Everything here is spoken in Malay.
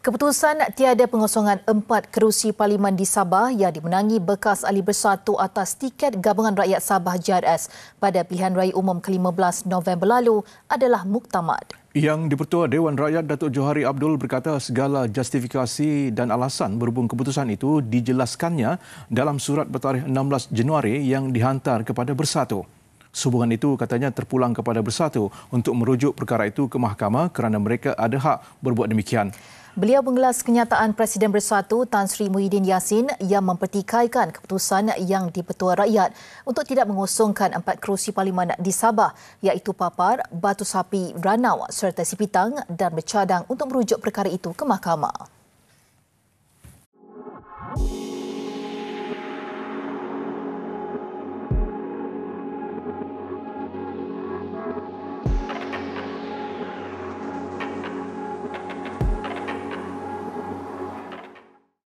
Keputusan tiada pengosongan empat kerusi Parlimen di Sabah yang dimenangi bekas ahli bersatu atas tiket Gabungan Rakyat Sabah JRS pada pilihan raya umum ke-15 November lalu adalah muktamad. Yang Dipertua Dewan Rakyat Datuk Johari Abdul berkata segala justifikasi dan alasan berhubung keputusan itu dijelaskannya dalam surat bertarikh 16 Januari yang dihantar kepada Bersatu. Sehubungan itu katanya terpulang kepada Bersatu untuk merujuk perkara itu ke mahkamah kerana mereka ada hak berbuat demikian. Beliau mengelas kenyataan Presiden Bersatu Tan Sri Muhyiddin Yassin yang mempertikaikan keputusan yang dipetua rakyat untuk tidak mengosongkan empat kerusi parlimen di Sabah iaitu Papar, Batu Sapi, Ranau serta Sipitang dan bercadang untuk merujuk perkara itu ke mahkamah.